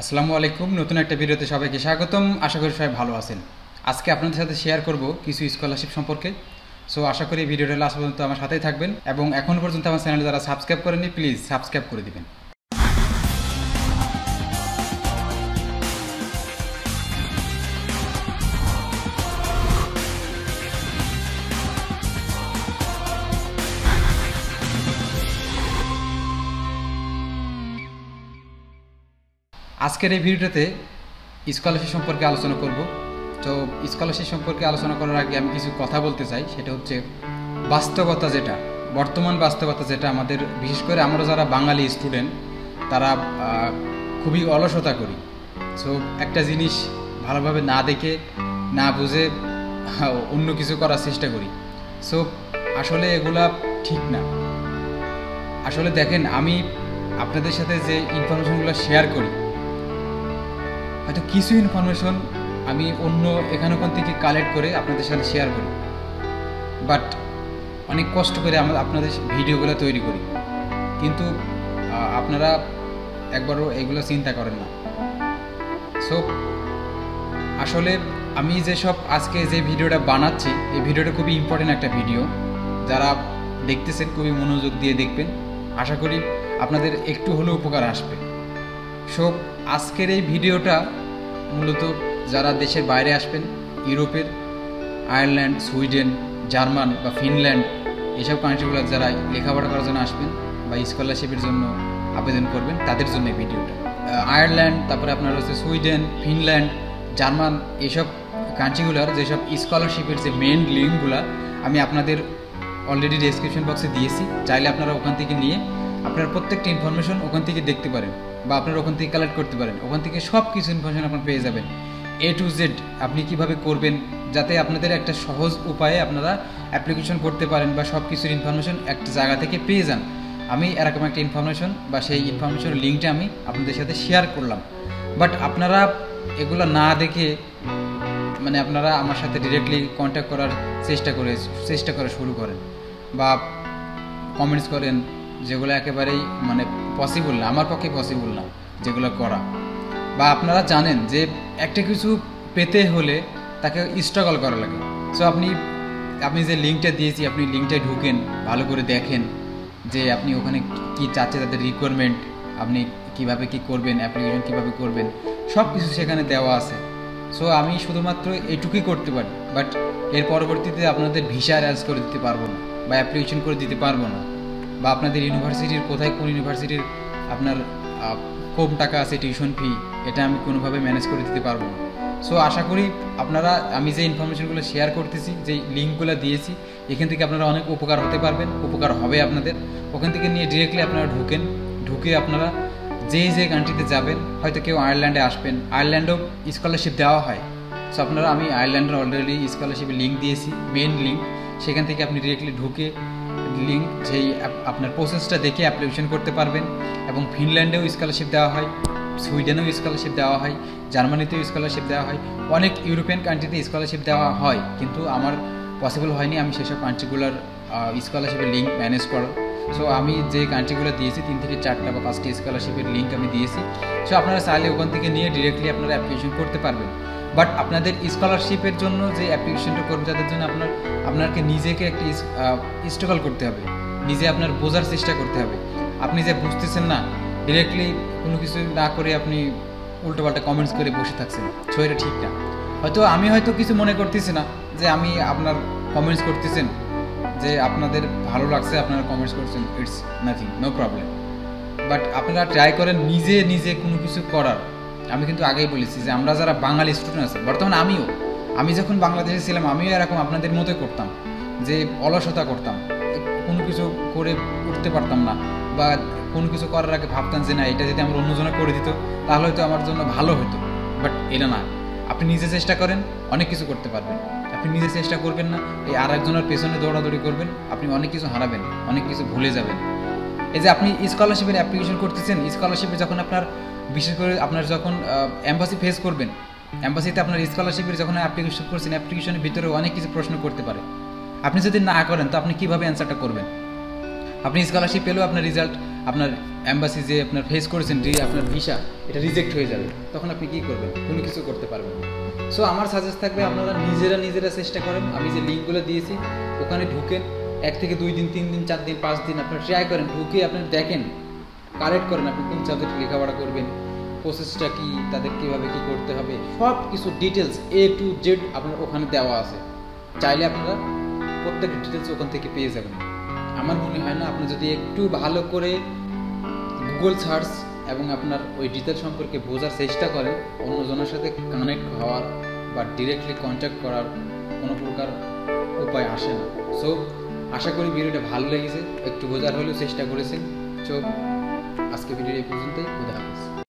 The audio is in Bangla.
আসসালামু আলাইকুম, নতুন একটা ভিডিওতে সবাইকে স্বাগতম। আশা করি সবাই ভালো আছেন। আজকে আপনাদের সাথে শেয়ার করব কিছু স্কলারশিপ সম্পর্কে। সো আশা করি ভিডিওটা লাস্ট পর্যন্ত আমার সাথেই থাকবেন এবং এখন পর্যন্ত আমার চ্যানেলে যারা সাবস্ক্রাইব করেনি প্লিজ সাবস্ক্রাইব করে দিবেন। আজকের এই ভিডিওটাতে স্কলারশিপ সম্পর্কে আলোচনা করব। তো স্কলারশিপ সম্পর্কে আলোচনা করার আগে আমি কিছু কথা বলতে চাই, সেটা হচ্ছে বাস্তবতা যেটা, বর্তমান বাস্তবতা যেটা আমাদের, বিশেষ করে আমরা যারা বাঙালি স্টুডেন্ট তারা খুবই অলসতা করি। সো একটা জিনিস ভালোভাবে না দেখে, না বুঝে অন্য কিছু করার চেষ্টা করি। সো আসলে এগুলা ঠিক না। আসলে দেখেন, আমি আপনাদের সাথে যে ইনফরমেশনগুলো শেয়ার করি হয়তো কিছু ইনফরমেশন আমি অন্য এখানে ওখান থেকে কালেক্ট করে আপনাদের সাথে শেয়ার করি। বাট অনেক কষ্ট করে আমরা আপনাদের ভিডিওগুলো তৈরি করি। কিন্তু আপনারা একবারও এগুলো চিন্তা করেন না। সো আসলে আমি যেসব আজকে যে ভিডিওটা বানাচ্ছি, এই ভিডিওটা খুবই ইম্পর্টেন্ট একটা ভিডিও যারা দেখতেছেন খুবই মনোযোগ দিয়ে দেখবেন। আশা করি আপনাদের একটু হলেও উপকার আসবে। সো আজকের এই ভিডিওটা মূলত যারা দেশের বাইরে আসবেন, ইউরোপের, আয়ারল্যান্ড, সুইডেন, জার্মান বা ফিনল্যান্ড, এসব কান্ট্রিগুলো যারা লেখাপড়া করার জন্য আসবেন বা স্কলারশিপের জন্য আবেদন করবেন, তাদের জন্য এই ভিডিওটা। আয়ারল্যান্ড, তারপরে আপনার হচ্ছে সুইডেন, ফিনল্যান্ড, জার্মান, এসব কান্ট্রিগুলোর যেসব স্কলারশিপের যে মেন লিঙ্কগুলো আমি আপনাদের অলরেডি ডেসক্রিপশন বক্সে দিয়েছি। চাইলে আপনারা ওখান থেকে নিয়ে আপনার প্রত্যেকটা ইনফরমেশন ওখান থেকে দেখতে পারেন বা আপনার ওখান থেকে কালেক্ট করতে পারেন। ওখান থেকে সব কিছু ইনফরমেশন আপনার পেয়ে যাবেন। এ টু জেড আপনি কীভাবে করবেন যাতে আপনাদের একটা সহজ উপায়ে আপনারা অ্যাপ্লিকেশন করতে পারেন বা সব কিছুর ইনফরমেশন একটা জায়গা থেকে পেয়ে যান। আমি এরকম একটা ইনফরমেশন বা সেই ইনফরমেশনের লিঙ্কটা আমি আপনাদের সাথে শেয়ার করলাম। বাট আপনারা এগুলো না দেখে মানে আপনারা আমার সাথে ডিরেক্টলি কন্ট্যাক্ট করার চেষ্টা করে, চেষ্টা করা শুরু করেন বা কমেন্টস করেন। যেগুলো একেবারেই মানে পসিবল না, আমার পক্ষে পসিবল না যেগুলো করা। বা আপনারা জানেন যে একটা কিছু পেতে হলে তাকে স্ট্রাগল করা লাগে। সো আপনি আপনি যে লিঙ্কটা দিয়েছি, আপনি লিঙ্কটায় ঢুকেন, ভালো করে দেখেন যে আপনি ওখানে কি চাচ্ছে তাদের রিকোয়ারমেন্ট আপনি কীভাবে কি করবেন অ্যাপ্লিকেশন কীভাবে করবেন সব কিছু সেখানে দেওয়া আছে। সো আমি শুধুমাত্র এটুকুই করতে পারি বাট এর পরবর্তীতে আপনাদের ভিসা অ্যারেঞ্জ করে দিতে পারব না বা অ্যাপ্লিকেশন করে দিতে পারব না। বা আপনাদের ইউনিভার্সিটির কোথায় কোন ইউনিভার্সিটির আপনার কম টাকা আছে টিউশন ফি, এটা আমি কোনোভাবে ম্যানেজ করে দিতে পারব না। সো আশা করি আপনারা, আমি যে ইনফরমেশনগুলো শেয়ার করতেছি, যে লিঙ্কগুলো দিয়েছি, এখান থেকে আপনারা অনেক উপকার হতে পারবেন, উপকার হবে আপনাদের। ওখান থেকে নিয়ে ডিরেক্টলি আপনারা ঢুকেন, ঢুকে আপনারা যেই যে কান্ট্রিতে যাবেন, হয়তো কেউ আয়ারল্যান্ডে আসবেন, আয়ারল্যান্ডেও স্কলারশিপ দেওয়া হয়। সো আপনারা, আমি আয়ারল্যান্ডের অলরেডি স্কলারশিপের লিঙ্ক দিয়েছি মেন লিঙ্ক সেখান থেকে আপনি ডিরেক্টলি ঢুকে লিঙ্ক যেই আপ- আপনার প্রসেসটা দেখে অ্যাপ্লিকেশন করতে পারবেন এবং ফিনল্যান্ডেও স্কলারশিপ দেওয়া হয় সুইডেনেও স্কলারশিপ দেওয়া হয় জার্মানিতেও স্কলারশিপ দেওয়া হয়। অনেক ইউরোপিয়ান কান্ট্রিতে স্কলারশিপ দেওয়া হয়, কিন্তু আমার পসিবল হয়নি আমি সেসব কান্ট্রিগুলোর স্কলারশিপের লিঙ্ক ম্যানেজ করো। সো আমি যে কান্ট্রিগুলো দিয়েছি, তিন থেকে চারটা বা পাঁচটি স্কলারশিপের লিঙ্ক আমি দিয়েছি। সো আপনারা চাইলে ওখান থেকে নিয়ে ডিরেক্টলি আপনারা অ্যাপ্লিকেশন করতে পারবেন। বাট আপনাদের স্কলারশিপের জন্য যে অ্যাপ্লিকেশনটা করবেন তাদের জন্য আপনার, আপনাকে নিজেকে একটা স্ট্রাগল করতে হবে। নিজে আপনার বোঝার চেষ্টা করতে হবে। আপনি যে বুঝতেছেন না ডিরেক্টলি কোনো কিছু না করে আপনি উল্টোপাল্টা কমেন্টস করে বসে থাকছেন। সো এটা ঠিক না। হয়তো আমি হয়তো কিছু মনে করতেছি না, যে আমি আপনার কমেন্টস করতেছেন, যে আপনাদের ভালো লাগছে, আপনারা কমেন্টস করছেন it's nothing no problem but আপনারা ট্রাই করেন নিজে নিজে কোনো কিছু করার। আমি কিন্তু আগেই বলেছি যে আমরা যারা বাঙালি স্টুডেন্ট আছে, বর্তমানে আমিও, আমি যখন বাংলাদেশে ছিলাম, আমিও এরকম আপনাদের মতোই করতাম, যে অলসতা করতাম কোনো কিছু করে উঠতে পারতাম না, বা কোনো কিছু করার আগে ভাবতাম যে না, এটা যদি আমার অন্যজনে করে দিত, তাহলে হয়তো আমার জন্য ভালো হতো বাট এটা না, আপনি নিজে চেষ্টা করেন, অনেক কিছু করতে পারবেন। আপনি নিজে চেষ্টা করবেন না, এই আর একজনের পেছনে দৌড়াদৌড়ি করবেন, আপনি অনেক কিছু হারাবেন, অনেক কিছু ভুলে যাবেন। এই যে আপনি স্কলারশিপের অ্যাপ্লিকেশন করতেছেন স্কলারশিপে যখন আপনার বিশেষ করে আপনার যখন অ্যাম্বাসি ফেস করবেন অ্যাম্বাসিতে আপনার স্কলারশিপের যখন অ্যাপ্লিকেশন করছেন অ্যাপ্লিকেশনের ভিতরে অনেক কিছু প্রশ্ন করতে পারে। আপনি যদি না করেন, তো আপনি কীভাবে অ্যান্সারটা করবেন? আপনি স্কলারশিপ পেলেও আপনার রেজাল্ট আপনার অ্যাম্বাসি যে আপনার ফেস করেছেন, যে আপনার ভিসা এটা রিজেক্ট হয়ে যাবে। তখন আপনি কি করবেন? কোনো কিছু করতে পারবেন সো আমার সাজেস্ট থাকবে আপনারা নিজেরা নিজেরা চেষ্টা করেন। আমি যে লিঙ্কগুলো দিয়েছি, ওখানে ঢুকেন। এক থেকে দুই দিন, তিন দিন, চার দিন, পাঁচ দিন আপনার ট্রাই করেন। ঢুকে আপনার দেখেন কারেক্ট করেন আপনি কোন সাবজেক্ট লেখাপড়া করবেন প্রসেসটা কি, তাদের কীভাবে কি করতে হবে সব কিছু ডিটেলস এ টু জেড আপনার ওখানে দেওয়া আছে। চাইলে আপনারা প্রত্যেক ডিটেলস ওখান থেকে পেয়ে যাবেন। আমার মনে হয় না, আপনি যদি একটু ভালো করে গুগল সার্চ এবং আপনার ওই ডিটেল সম্পর্কে বোঝার চেষ্টা করেন, অন্যজনের সাথে কানেক্ট হওয়ার বা ডিরেক্টলি কন্ট্যাক্ট করার কোনো প্রকার উপায় আসে না। সো আশা করি ভিডিওটা ভালো লেগেছে, একটু বোঝার হলেও চেষ্টা করেছেন। সো আজকে ভিডিও এই পর্যন্তই খুদা হাফিজ